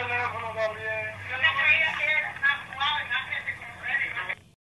Nerede telefonu var diye.